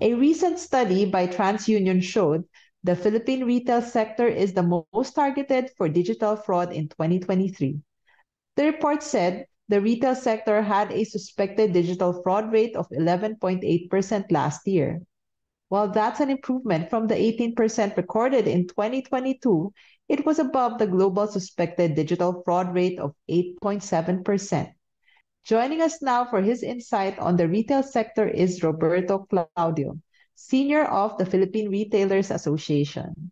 A recent study by TransUnion showed the Philippine retail sector is the most targeted for digital fraud in 2023. The report said the retail sector had a suspected digital fraud rate of 11.8% last year. While that's an improvement from the 18% recorded in 2022, it was above the global suspected digital fraud rate of 8.7%. Joining us now for his insight on the retail sector is Roberto Claudio, Senior of the Philippine Retailers Association.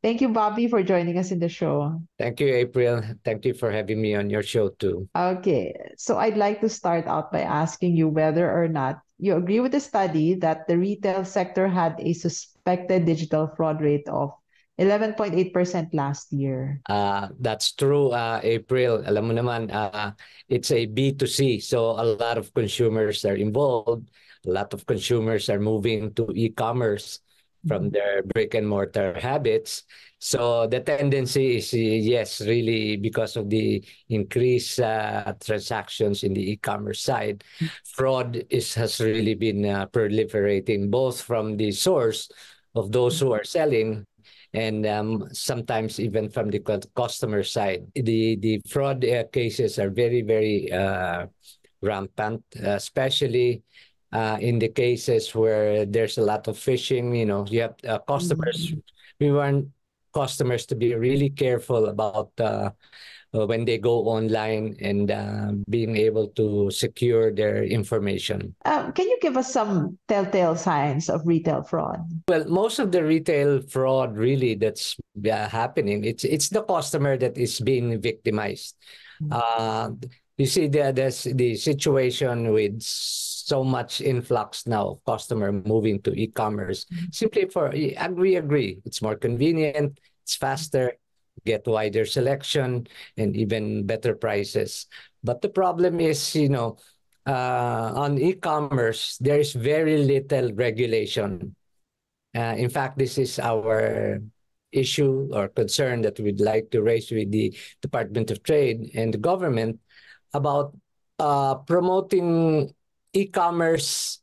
Thank you, Bobby, for joining us in the show. Thank you, April. Thank you for having me on your show, too. Okay, so I'd like to start out by asking you whether or not you agree with the study that the retail sector had a suspected digital fraud rate of 11.8% last year. Uh, that's true, uh, April. Alam mo naman, uh, it's a B2C, so a lot of consumers are involved. A lot of consumers are moving to e-commerce from their brick and mortar habits. So the tendency is yes, really because of the increased uh, transactions in the e-commerce side, fraud is has really been uh, proliferating both from the source of those who are selling and um, sometimes even from the customer side. The the fraud uh, cases are very very uh, rampant, especially uh, in the cases where there's a lot of phishing, you know, you have uh, customers. Mm-hmm. We want customers to be really careful about uh, uh when they go online and uh, being able to secure their information. Um, can you give us some telltale signs of retail fraud? Well, most of the retail fraud really that's uh, happening, it's it's the customer that is being victimized. Mm-hmm. you see, the, the the situation with so much influx now of customer moving to e-commerce mm-hmm. simply for we agree it's more convenient it's faster get wider selection and even better prices but the problem is you know uh, on e-commerce there is very little regulation uh, in fact this is our issue or concern that we'd like to raise with the department of trade and the government about uh, promoting e-commerce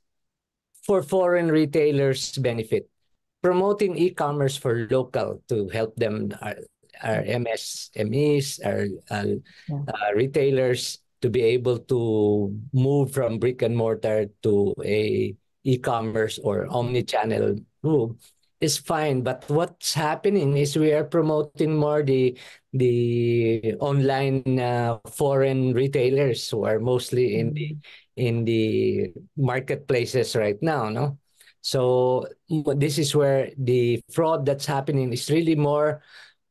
for foreign retailers benefit. Promoting e-commerce for local to help them, our, MSMEs, our, our yeah. uh, retailers to be able to move from brick and mortar to a e-commerce or omni-channel move is fine. But what's happening is we are promoting more the the online uh, foreign retailers who are mostly in the in the marketplaces right now no so this is where the fraud that's happening is really more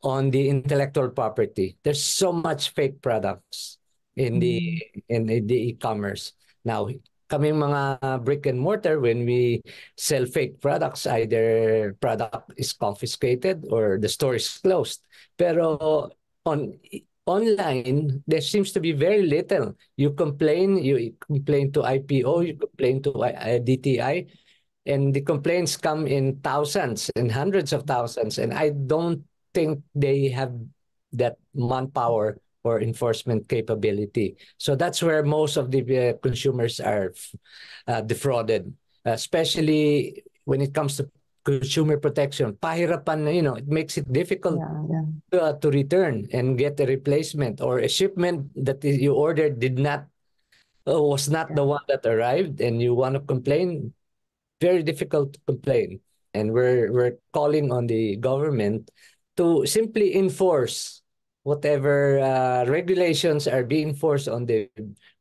on the intellectual property there's so much fake products in the mm. in the e-commerce now kaming mga brick and mortar when we sell fake products either product is confiscated or the store is closed pero on online, there seems to be very little. You complain, you complain to IPO, you complain to DTI, and the complaints come in thousands and hundreds of thousands. And I don't think they have that manpower or enforcement capability. So that's where most of the uh, consumers are uh, defrauded, especially when it comes to consumer protection, pahirapan you know, it makes it difficult yeah, yeah. To, uh, to return and get a replacement or a shipment that you ordered did not, uh, was not yeah. the one that arrived and you want to complain, very difficult to complain. And we're, we're calling on the government to simply enforce whatever uh, regulations are being enforced on the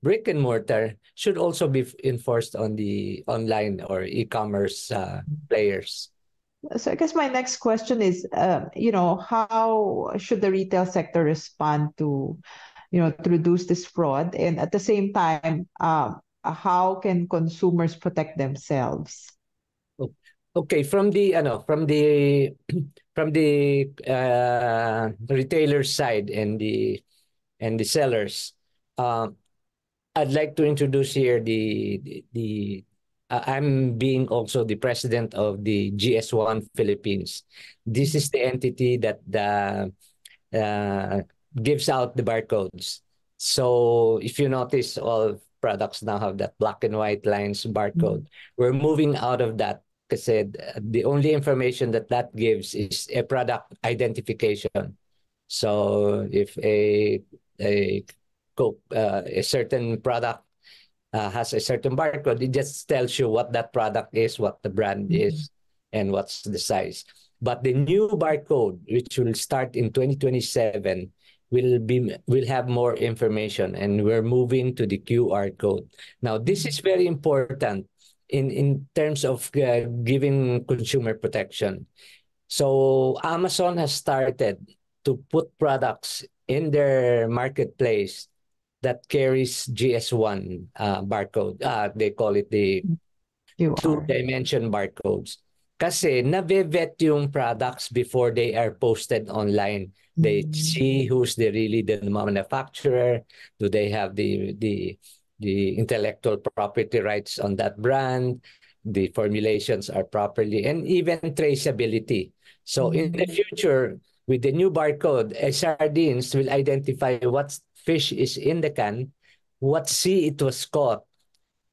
brick and mortar should also be enforced on the online or e-commerce uh, players. So I guess my next question is, uh, you know, how should the retail sector respond to, you know, to reduce this fraud, and at the same time, um, how can consumers protect themselves? Okay, from the ano, from the from the uh, retailer side and the and the sellers, um, I'd like to introduce here the the, the uh, I'm being also the president of the GS1 Philippines. This is the entity that the, uh, gives out the barcodes. So if you notice all products now have that black and white lines barcode. We're moving out of that kasi the only information that that gives is a product identification. So if a a Coke, uh, a certain product uh, has a certain barcode, it just tells you what that product is, what the brand is, and what's the size. But the new barcode, which will start in 2027, will be will have more information, and we're moving to the QR code. Now, this is very important in in terms of uh, giving consumer protection. So Amazon has started to put products in their marketplace that carries GS1 uh, barcode. Uh, they call it the two-dimension barcodes. Kasi na-vet yung products before they are posted online. They mm-hmm. see who's the really the manufacturer. Do they have the the the intellectual property rights on that brand? The formulations are properly and even traceability. So mm-hmm. in the future, with the new barcode, sardines will identify what's fish is in the can, what sea it was caught,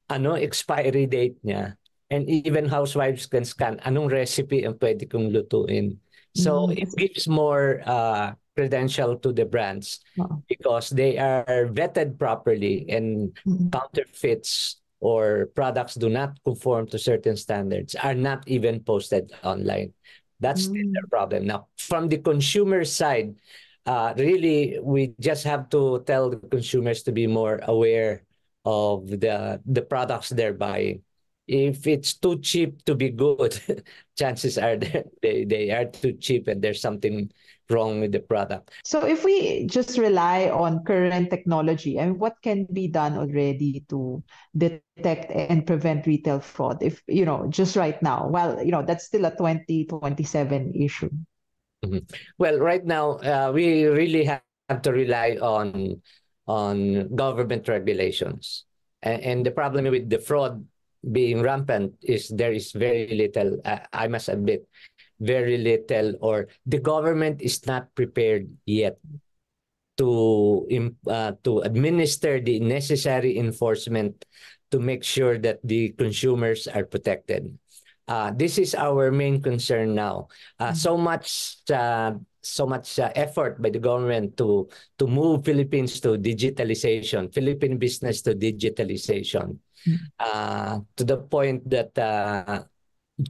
ano expiry date niya, and even housewives can scan anong recipe ang pwede kong lutuin. So mm-hmm. it gives more uh, credential to the brands wow. because they are vetted properly and mm-hmm. counterfeits or products do not conform to certain standards are not even posted online. That's mm-hmm. the problem. Now, from the consumer side, uh, really we just have to tell the consumers to be more aware of the the products they're buying. If it's too cheap to be good, chances are they, they are too cheap and there's something wrong with the product. So if we just rely on current technology, I mean, what can be done already to detect and prevent retail fraud? If you know, just right now, well, you know, that's still a 2027 issue. Mm-hmm. Well, right now, uh, we really have to rely on on government regulations. And, and the problem with the fraud being rampant is there is very little, uh, I must admit, very little, or the government is not prepared yet to uh, to administer the necessary enforcement to make sure that the consumers are protected. Uh, this is our main concern now. Uh, mm-hmm. so much, uh, so much uh, effort by the government to to move Philippines to digitalization, Philippine business to digitalization. Uh, to the point that uh,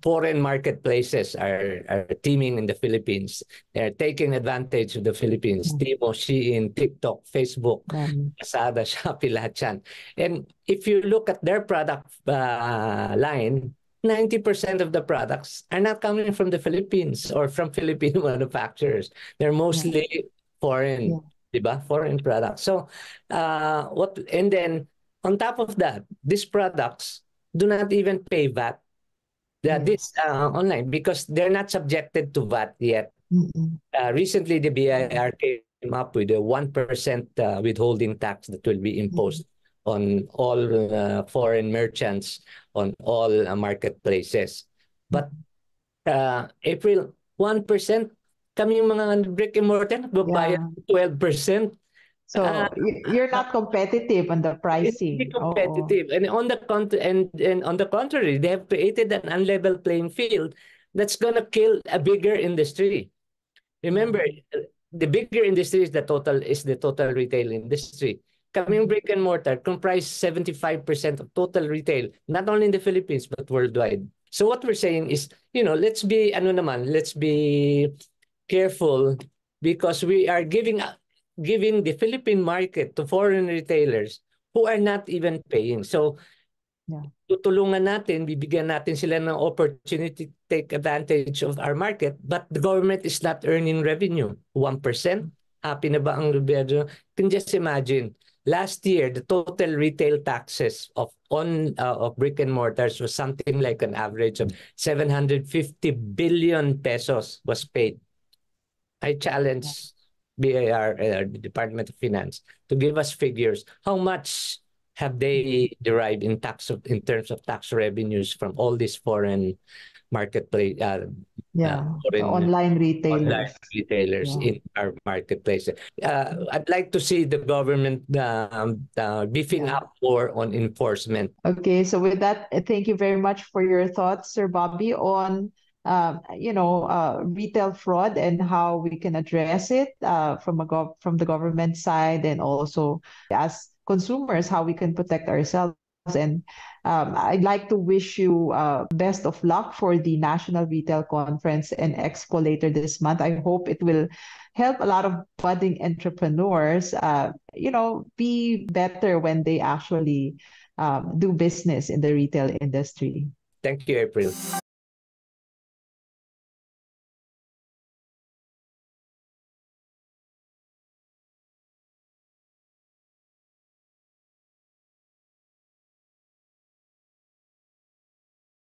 foreign marketplaces are, are teeming in the Philippines. They're taking advantage of the Philippines. Mm-hmm. Temu, Shein, TikTok, Facebook, mm-hmm. Lazada, Shopee, lahat And if you look at their product uh, line, 90% of the products are not coming from the Philippines or from Filipino manufacturers. They're mostly yeah. foreign, yeah. diba? Foreign products. So, uh, what and then on top of that, these products do not even pay VAT. That this uh, online because they're not subjected to VAT yet. Uh, recently, the BIR came up with a one percent uh, withholding tax that will be imposed on all uh, foreign merchants on all uh, marketplaces. But uh, April, 1%, kami yung mga brick and mortar, nagbabayad yeah. 12%. So uh, you're not competitive on the pricing. It's competitive, oh. and on the con- and and on the contrary, they have created an unlevel playing field that's gonna kill a bigger industry. Remember, the bigger industry is the total is the total retail industry. Coming brick and mortar comprise 75% of total retail, not only in the Philippines, but worldwide. So what we're saying is, you know, let's be, ano naman, let's be careful because we are giving giving the Philippine market to foreign retailers who are not even paying. So, yeah. tutulungan natin, bibigyan natin sila ng opportunity to take advantage of our market, but the government is not earning revenue. 1%? Happy na ba ang gobyerno? Can just imagine, Last year, the total retail taxes of on uh, of brick and mortars was something like an average of 750 billion pesos was paid. I challenge BIR, uh, the Department of Finance, to give us figures. How much have they derived in tax of, in terms of tax revenues from all these foreign marketplace uh, yeah uh, foreign, online retailers online retailers yeah. in our marketplace uh, i'd like to see the government um, uh, beefing yeah. up more on enforcement okay so with that thank you very much for your thoughts sir bobby on uh, you know, uh, retail fraud and how we can address it uh, from a gov- from the government side, and also as consumers, how we can protect ourselves. And um, I'd like to wish you uh, best of luck for the National Retail Conference and Expo later this month. I hope it will help a lot of budding entrepreneurs, uh, you know, be better when they actually um, do business in the retail industry. Thank you, April.